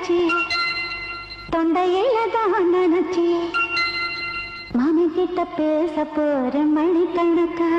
நினைச்சி தொண்டையில தான் நினைச்சி மாமி கிட்ட பேச போற மணிக்கணக்கா?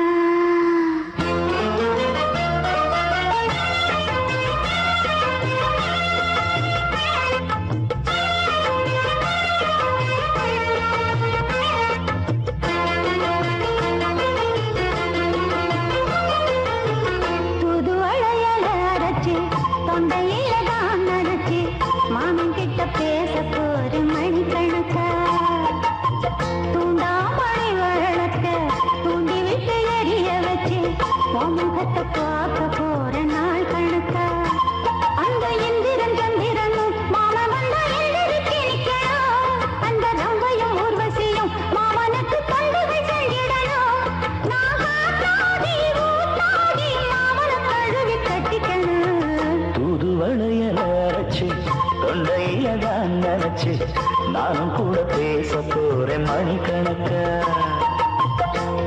நானும் கூட பேச போறேன் மணிக்கணக்க.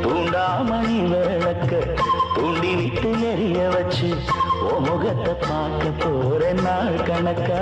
தூண்டாமணி விளக்க தூண்டி விட்டு எரிய வச்சு உன் முகத்தை பார்க்க போறேன் நாள் கணக்கா.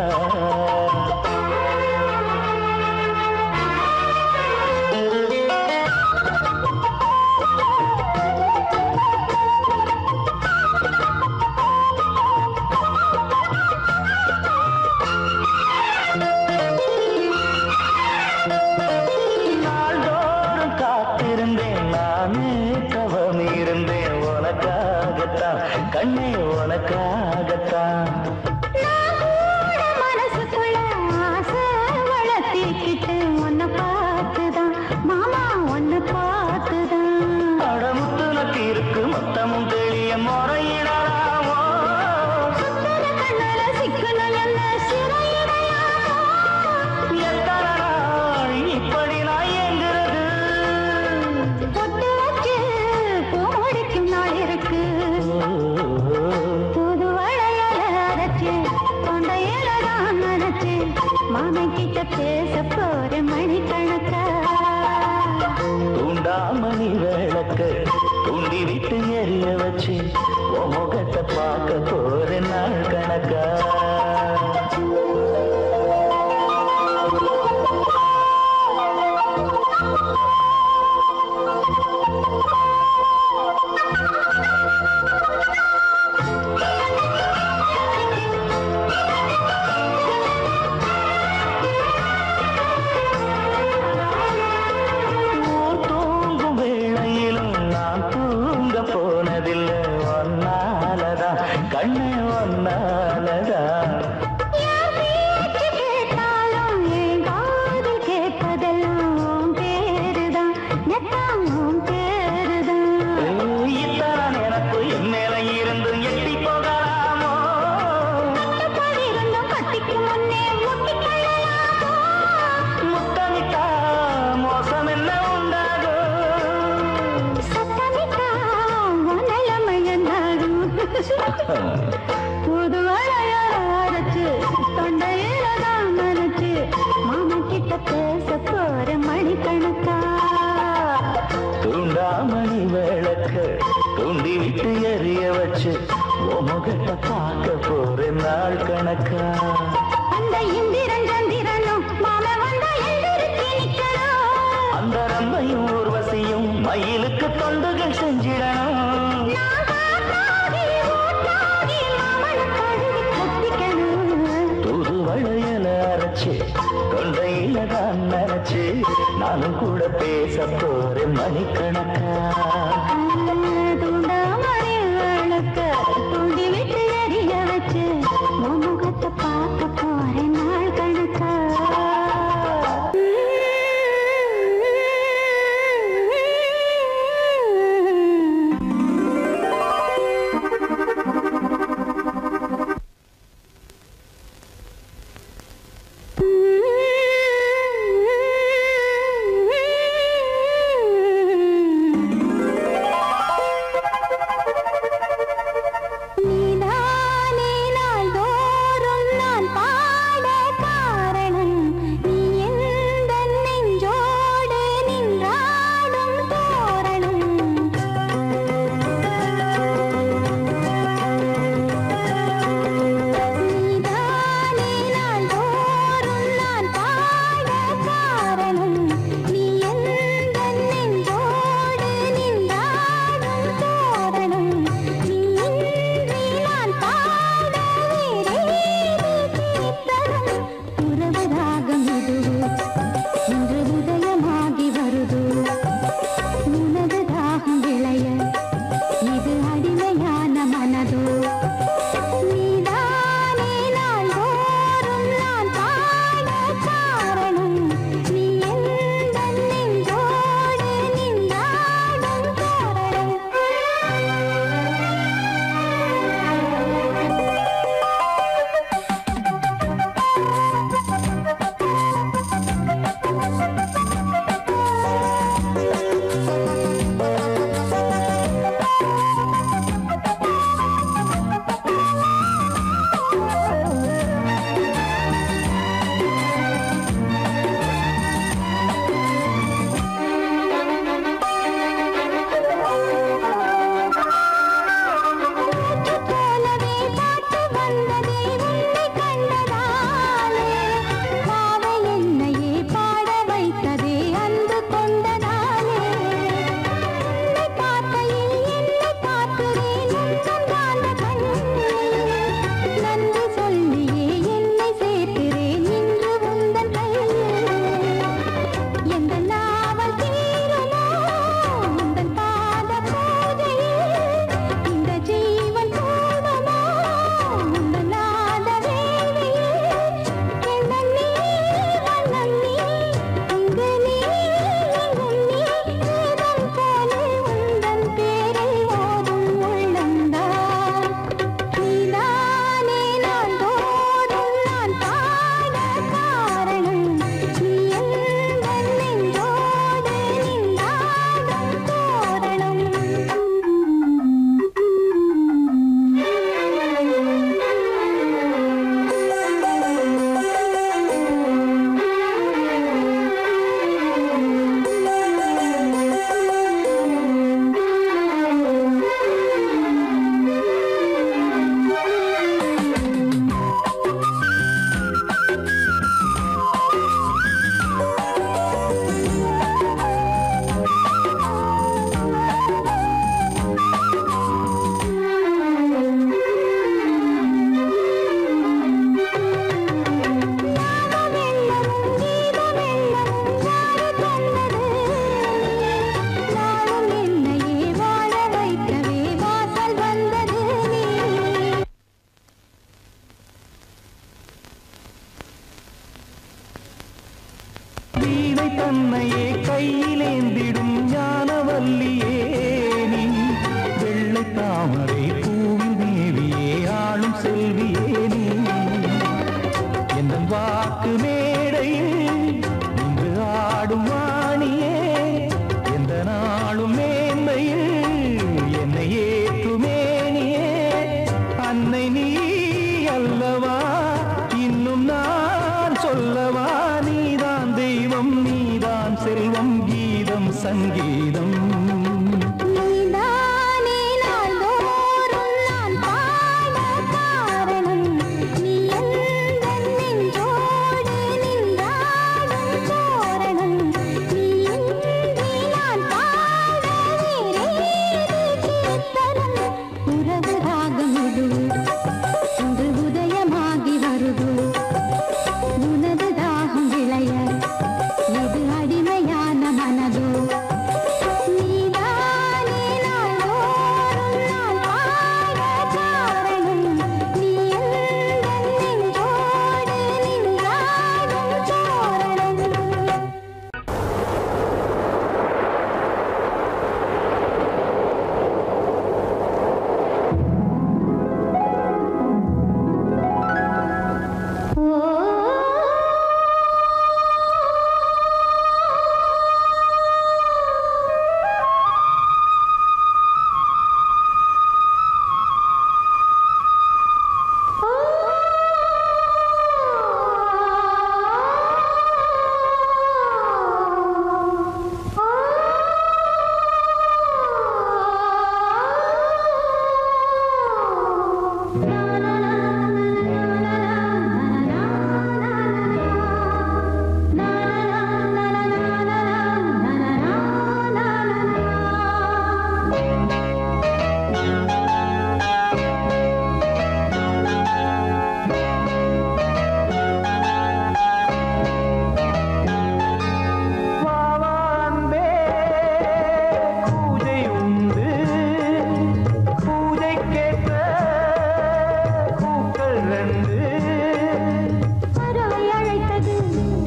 நானும் கூட பேச போறேன் மணிக்கணக்கா.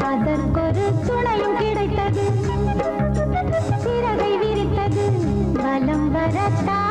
அதற்கொரு துணையும் கிடைத்தது. சிறகை விரித்தது. பலம் வரத்தான்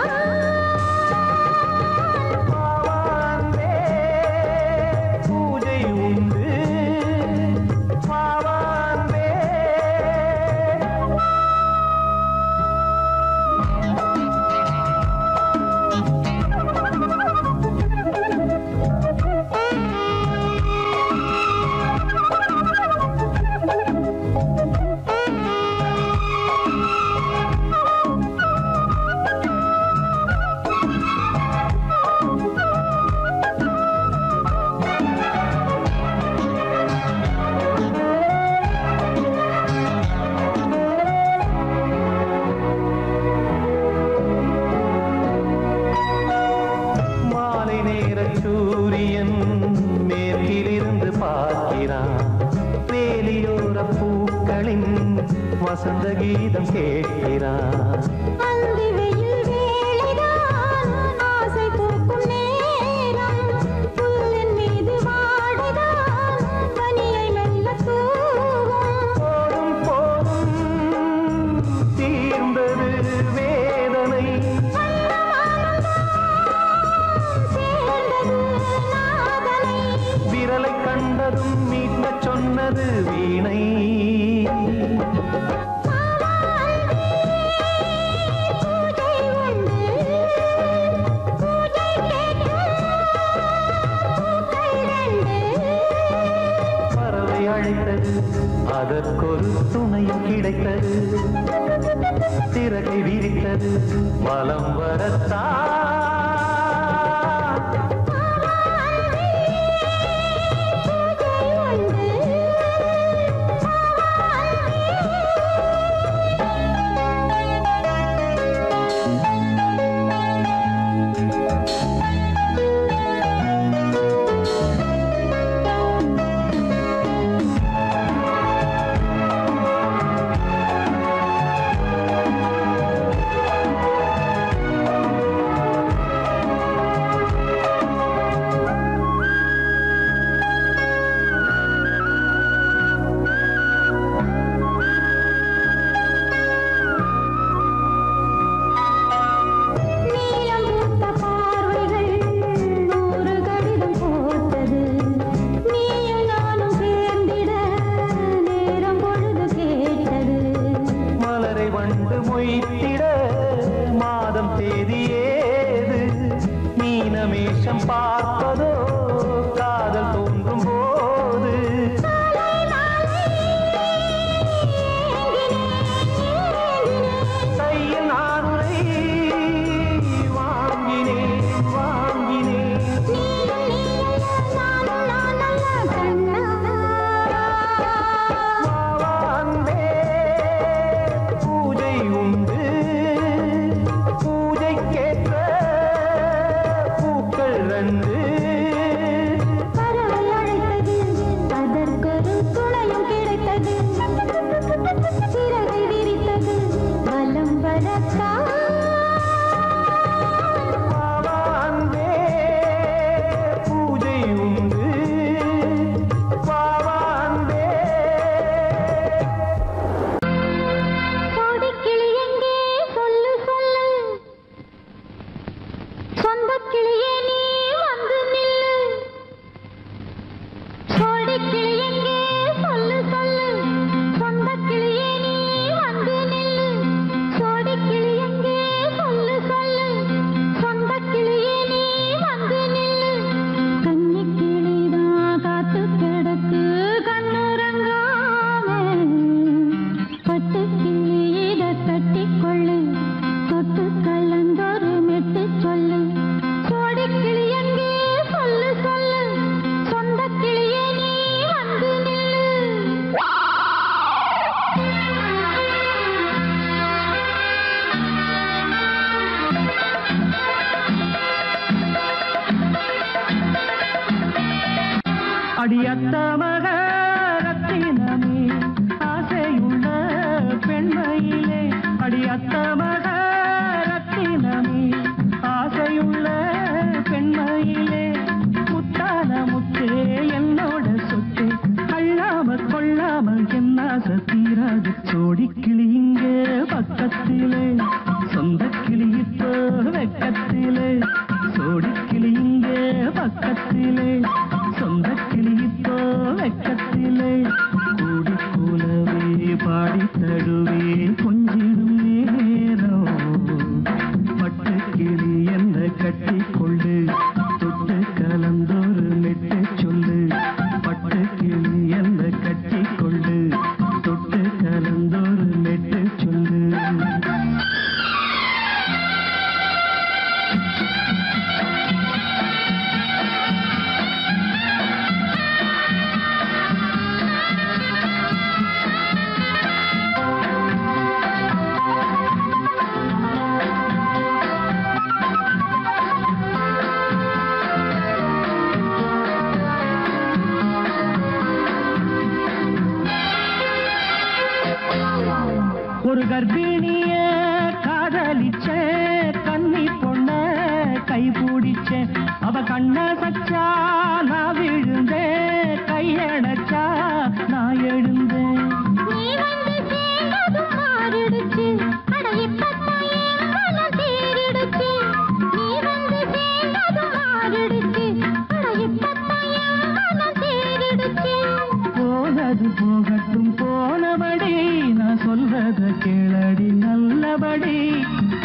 எப்படி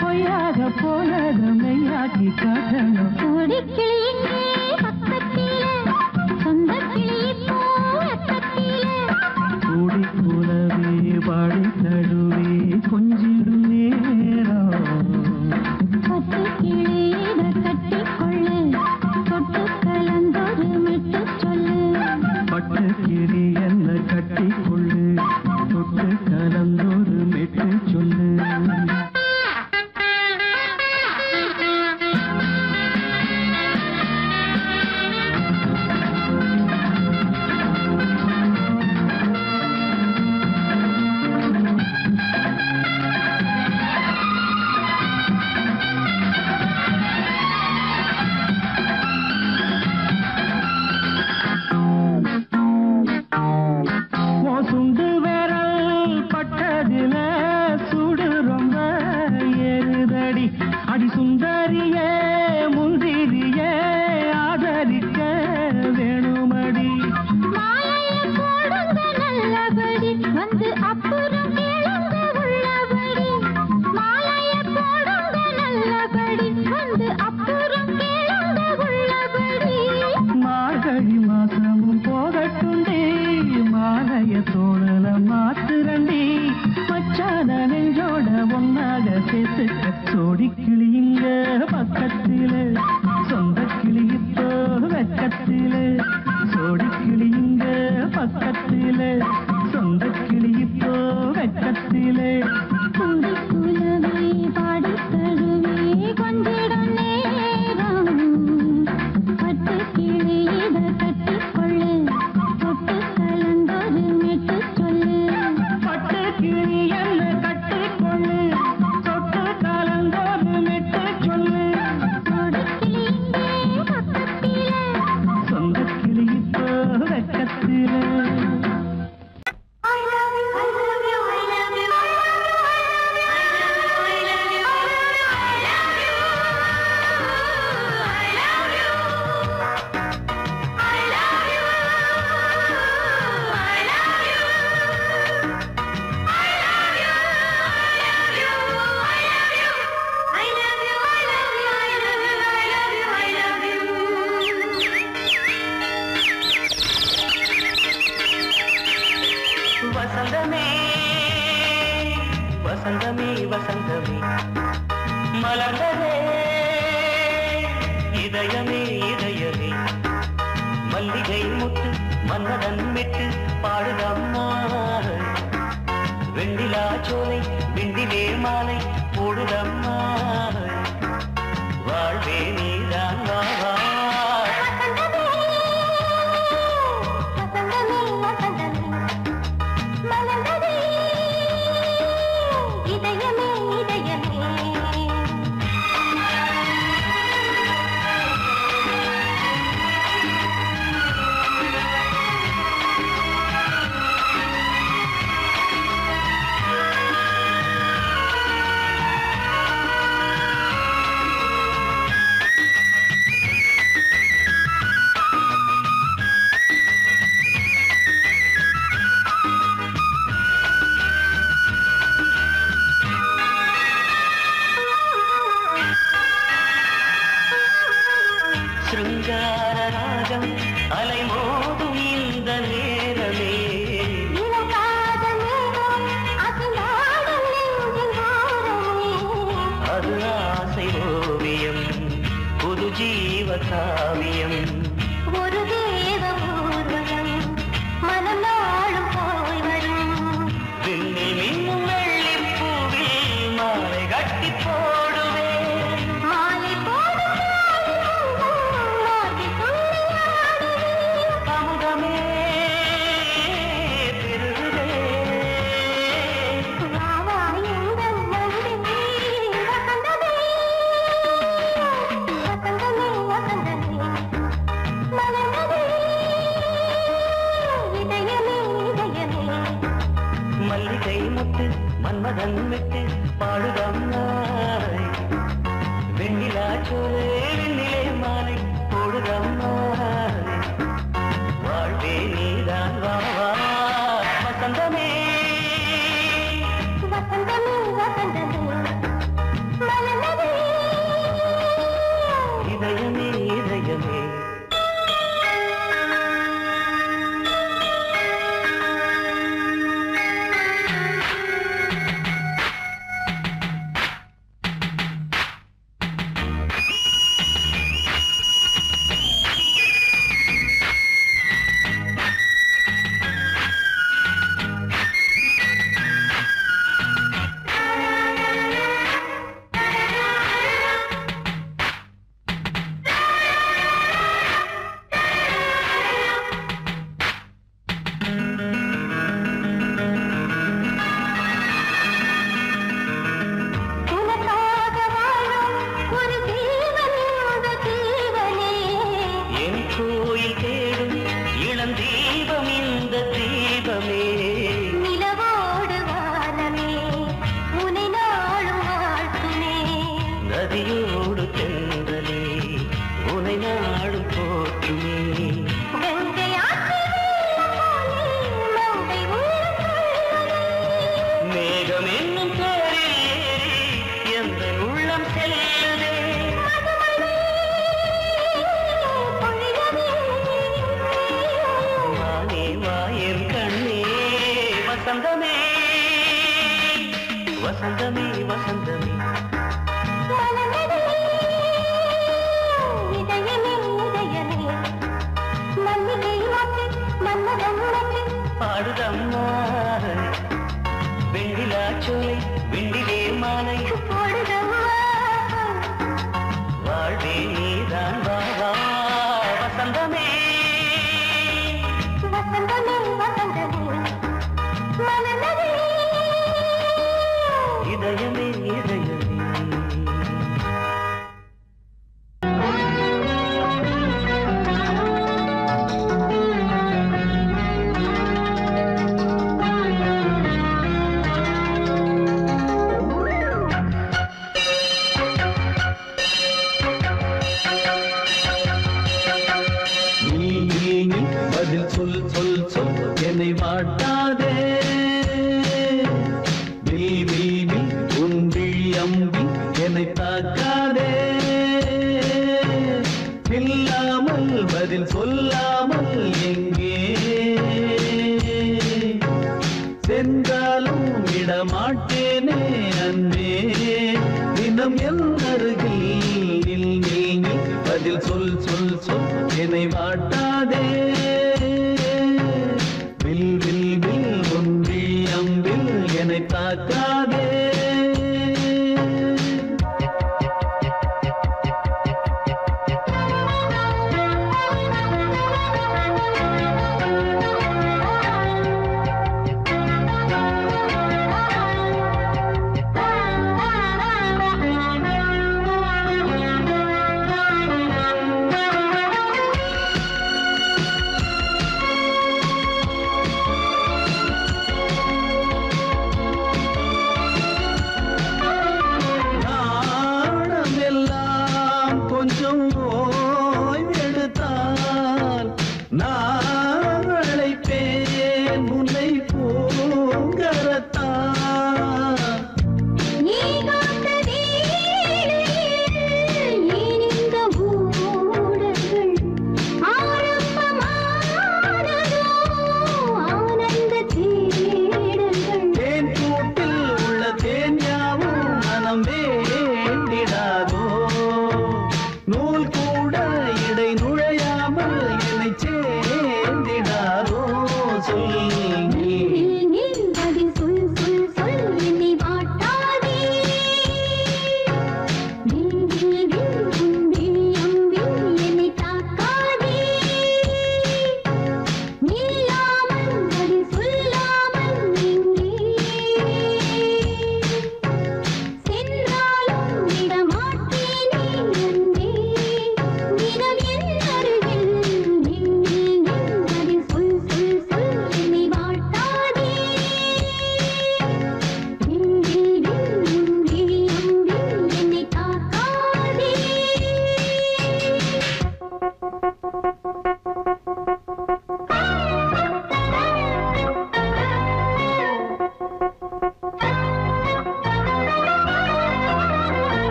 பொய்யாக போனது மெய்யாக்கி காட்டணும். வசந்தமே வசந்தமே வசந்தமே. மலர்ந்ததே இதயமே. காவியம்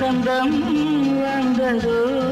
வசந்தம் வந்ததோ?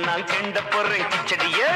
நான் கண்ட போறேன் கிச்சடியை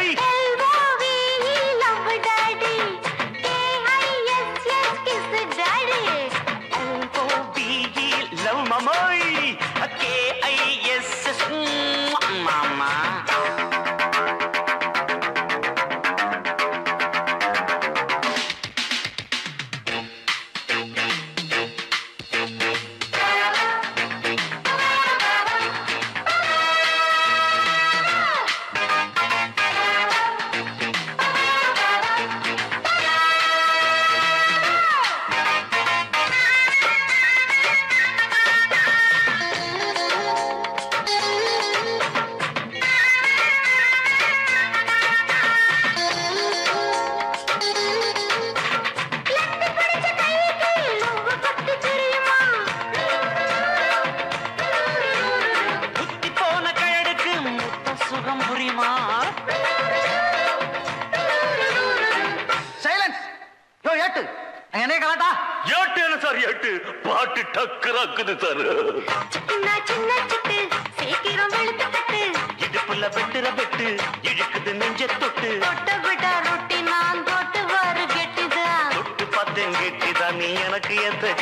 தொட்டு. தொட்ட விட்டா ரொட்டி நான் தொட்டு வாரு கெட்டிதான். தொட்டு பார்த்தேன் கெட்டிதான் நீ எனக்கு எந்த.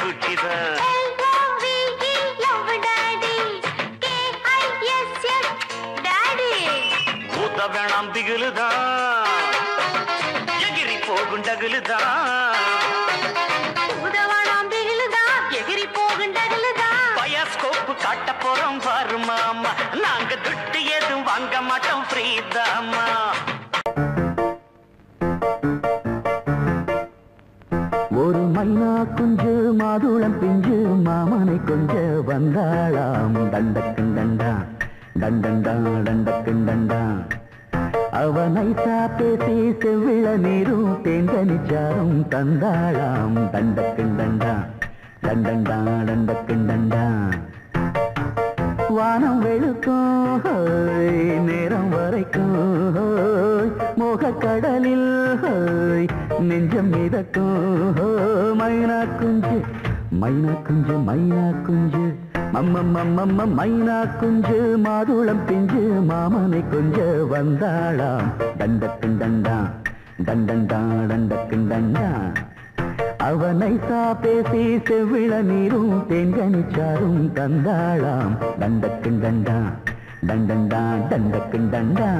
ஊத்த வேணாம் திகிலுதான் எகிரி போகும் டகுலுதான் காட்ட போறோம் பாரு மாமா. நாங்க துட்டு எதுவும் வாங்க மாட்டோம் ஃப்ரீ வந்தாளாம். தண்டக்கன் தண்டா தண்டண்டா டண்டக்கன் தண்டா. அவனை நைசா பேசி செவ்விள நீரும் தேங்கனிச்சாரும் தந்தாளாம். தண்டக்கன் தண்டா தண்டண்டா டண்டக்கன் தண்டா. வானம் வெளுக்கும் நேரம் வரைக்கும் ஹோய், மோகக்கடலில் நெஞ்சம் மிதக்கும் மைனா குஞ்சு மைனா குஞ்சு மைனா குஞ்சு மம்மம்மம்மம்ம மைனா குஞ்சு மாதுளம் பிஞ்சு மாமனை கொஞ்ச வந்தாளாம். தண்டக்கின் தண்டா தண்டண்டா டண்டக்கின் தண்டா. அவனை சா பேசி செவ்விள நீரும் தேங்கனிச்சாரும் தந்தாளாம். தண்டக்கின் தண்டா தண்டண்டா தண்டக்கின் தண்டா.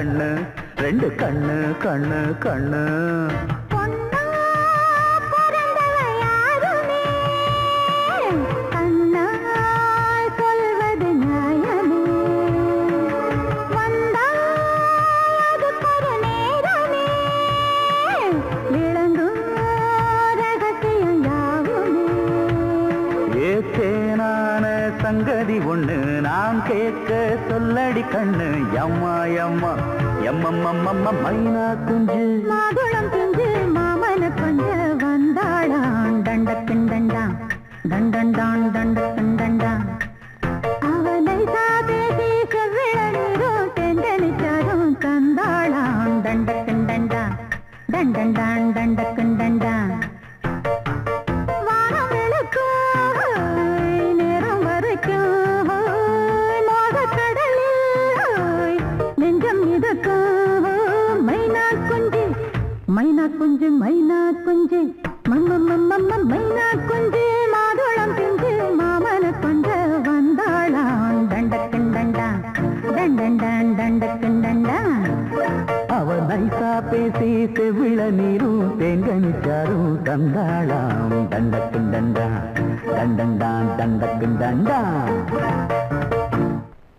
கண்ணு ரெண்டு கண்ணு கண்ணு கண்ணு. மைனா குஞ்சு